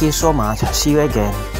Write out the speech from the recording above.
Thank you so much. See you again.